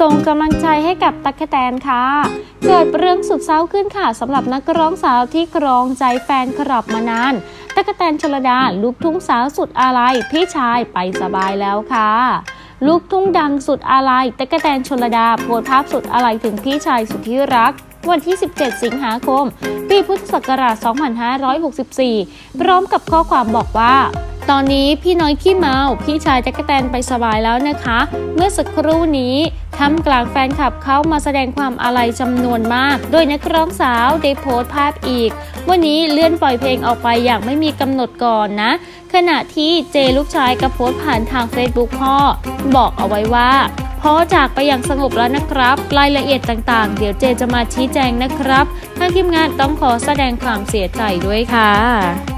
ส่งกำลังใจให้กับตั๊กแตนค่ะ เกิดเรื่องสุดเศร้าขึ้นค่ะสำหรับนักร้องสาวที่กรองใจแฟนคลับมานานตั๊กแตนชลดาลูกทุ่งสาวสุดอาลัยพี่ชายไปสบายแล้วค่ะลูกทุ่งดังสุดอาลัยตั๊กแตนชลดา โพสภาพสุดอาลัยถึงพี่ชายสุดที่รัก วันที่ 17 สิงหาคม ปีพุทธศักราช 2564 พร้อมกับข้อความบอกว่า ตอนนี้พี่น้อยขี้เมาพี่ชายแจ๊กแตนไปสบายแล้วนะคะ เมื่อสักครู่นี้ทำกลางแฟนคลับเขามาแสดงความอาลัยจำนวนมาก โดยนักร้องสาวได้โพสต์ภาพอีก วันนี้เลื่อนปล่อยเพลงออกไปอย่างไม่มีกำหนดก่อนนะ ขณะที่เจลูกชายก็โพสผ่านทาง Facebook พ่อ บอกเอาไว้ว่าพ่อจากไปอย่างสงบแล้วนะครับ รายละเอียดต่างๆ เดี๋ยวเจจะมาชี้แจงนะครับทางทีมงานต้องขอแสดงความเสียใจด้วยค่ะ